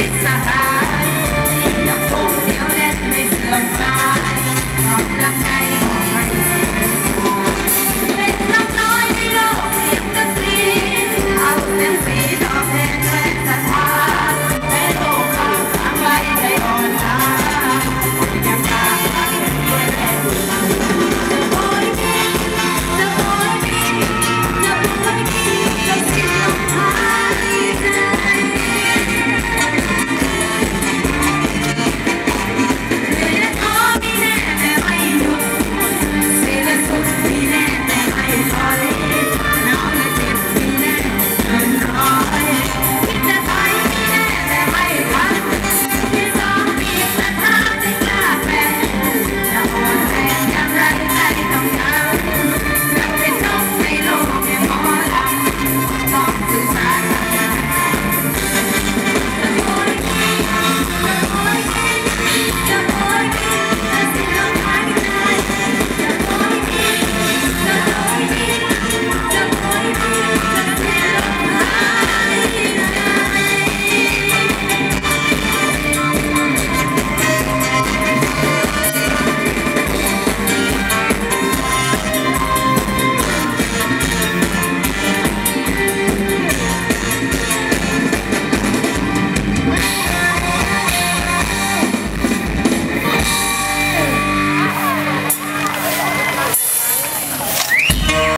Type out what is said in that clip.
pizza hut.